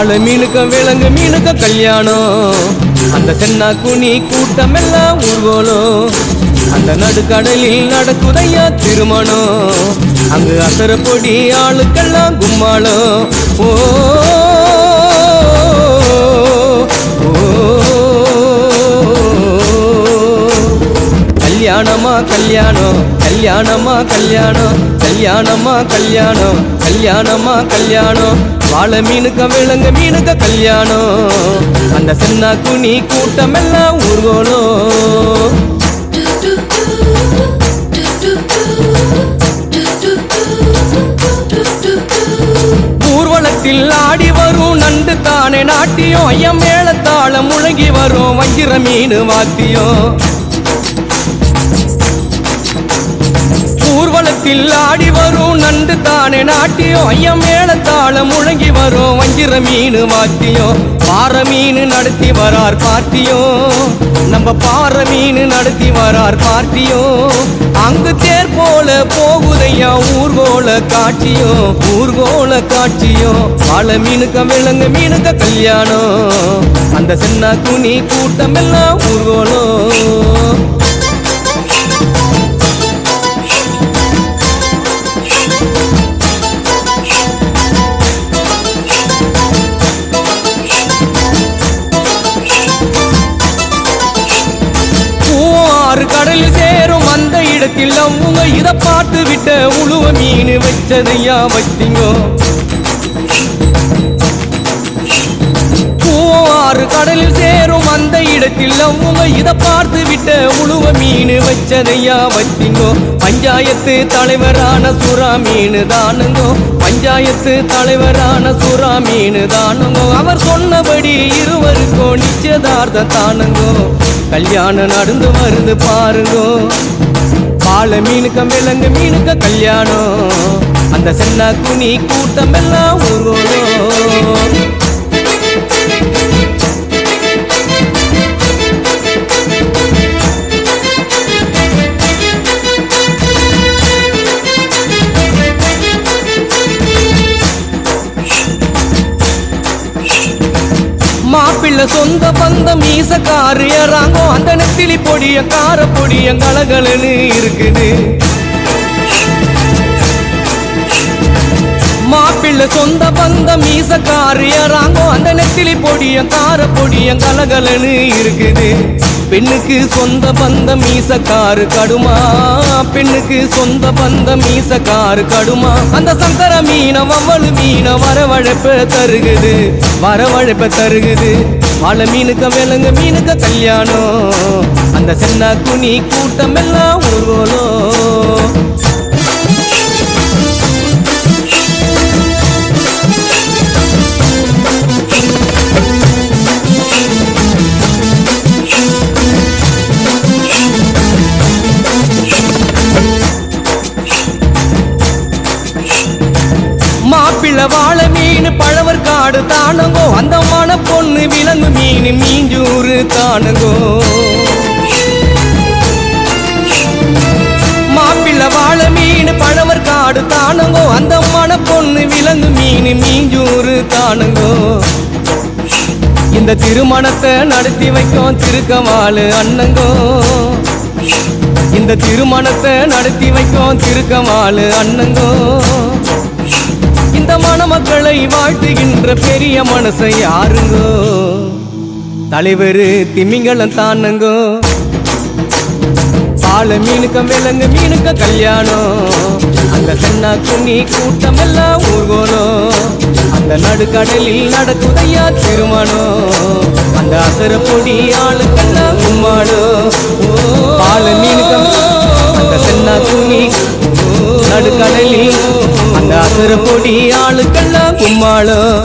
ஆளு மீனுக்க விலங்கு மீனுக்க கல்யாணம். அந்த சென்னா குனி கூட்டம் எல்லாம் ஊர்வலம் அந்த நடுக்கடலில் நடக்குதையா திருமணம். அங்கு அசர பொடி ஆளுக்கெல்லாம் கும்மாளம். ஓ கல்யாணமா கல்யாணம் கல்யாணமா கல்யாணம் கல்யாணமா கல்யாணம் கல்யாணமா கல்யாணம். வாழ மீனுக்க விலங்க மீனுக்க கல்யாணம். அந்த சின்ன குனி கூட்டம் எல்லாம் ஊர்கோலம். ஊர்வலத்தில் ஆடி வரும் நண்டு தானே நாட்டியம். ஐயம் மேளத்தாளம் முழங்கி வரும் வஞ்சிர மீன் வாத்தியம். கோலத்தில் ஆடி வரும் நண்டு தானே நாட்டியம். ஐயம் மேளத்தாளம் முழங்கி வரும் வஞ்சிர மீன் வாத்தியம் பாற மீன் நடத்தி வரார் பார்ட்டியோ நம்ம பாற மீன் நடத்தி வரார் பார்ட்டியோ அங்கு தேர் போல போகுதையா ஊர்கோல காட்சியோ ஊர்கோல காட்சியோ பல மீனுக்க விலங்கு மீனுக்க கல்யாணம். அந்த சின்ன குனி கூட்டம் எல்லாம் ஊர்கோலம். இடத்தில் இத பார்த்து விட்ட உழுவ மீன் வச்சதையா வச்சிங்கோ ஆறு கடலில் சேரும் அந்த இடத்தில் அவங்க இத பார்த்து விட்ட உழுவ மீன் வச்சதையா வச்சிங்கோ பஞ்சாயத்து தலைவரான சுறா மீன் தானுங்கோ? பஞ்சாயத்து தலைவரான சுறா மீன் தானுங்கோ? அவர் சொன்னபடி இருவருக்கும் நிச்சயதார்த்தம் தானுங்கோ? கல்யாணம் நடந்து வருது பாருங்கோ. ஆள மீனுக்க விலங்கு மீனுக்க கல்யாணம். அந்த சென்னா குனி கூட்டம் எல்லாம் ஊர்வலம் சொந்த பந்தம் மீசக்காரு ஏறாங்கோ அந்த நெத்திலி பொடிய கார பொடிய கலகலன்னு இருக்குது. மாப்பிள்ளை சொந்த பந்தம் மீசக்காரு ஏறாங்கோ அந்த நெத்திலி பொடிய கார பொடிய கலகலன்னு இருக்குது. பெண்ணுக்கு சொந்த பந்தம் மீசக்காரு கடுமா? பெண்ணுக்கு சொந்த பந்தம் மீசக்காரு கடுமா? அந்த சங்கர மீன வவ்வளு மீன வரவழைப்ப தருகுது. வரவழைப்ப தருகுது. வாழை மீனுக்க விலங்கு மீனுக்க கல்யாணம். அந்த சென்னா குனி கூட்டம் எல்லாம் ஊர்வலம். மாப்பிள்ளை வாழ மீன் பழவர் காடு தானுங்கோ. அந்தமான பொண்ணு விலங்கு மீன் மீஞ்சூறு தானுங்கோ. மாப்பிள்ளை வாழை மீன் பழவர் காடு தானுங்கோ. அந்தமான பொண்ணு விலங்கு மீன் மீஞ்சூறு தானுங்கோ. இந்த திருமணத்தை நடத்தி வைக்கும் திருக்கமாலு அண்ணங்கோ. இந்த திருமணத்தை நடத்தி வைக்கும் திருக்கமாலு அண்ணங்கோ. இந்த மணமக்களை வாழ்த்துகின்ற பெரிய மனசை யாருங்கோ? தலைவர் திமிங்கலம் தானுங்கோ? பால மீனுக்க விலங்கு மீனுக்க கல்யாணம் அந்த சென்னா குண்ணி கூட்டம் எல்லாம் ஊர்கோலம் அந்த நடுக்கடலில் நடக்குதையா திருமணம் அந்த அசர பொடி ஆளுக்கெல்லாம் கும்மாடும் பால மீனுக்க அந்த சென்னா குனி நடுக்கடலில் நாசர பொடி ஆளுக்கெல்லாம் கும்மாளம்